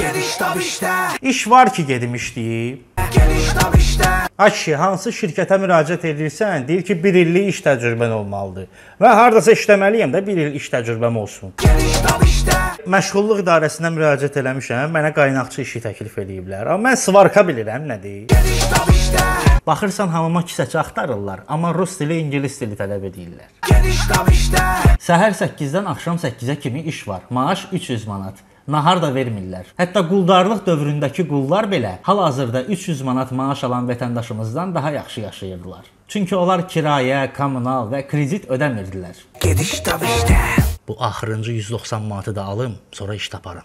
Geniş tab işte İş var ki gedim işləyib. Geniş tab Ay kişi, hansı şirkətə müraciət edirsən, deyir ki, 1 illik iş təcrübən olmalıdır. Və hardasa işləməliyəm də 1 il iş təcrübəm olsun. Geniş tab işte Məşğulluq idarəsinə müraciət eləmişəm, mənə qaynaqçı işi təklif eləyiblər. Amma mən svarka bilirəm nədir. Geniş tab işte Baxırsan hamama kisəçi axtarırlar, amma rus dili, ingilis dili tələb edirlər. Geniş tab işte Səhər 8-dən axşam 8-ə kimi iş var. Maaş 300 manat. Nahar da vermirlər. Hətta quldarlıq dövründəki qullar belə hal-hazırda 300 manat maaş alan vətəndaşımızdan daha yaxşı yaşayırdılar. Çünki onlar kirayə, kommunal və kredit ödəmirdilər. Geniş tab işte Bu axırıncı 190 manatı da alım, sonra iş taparım.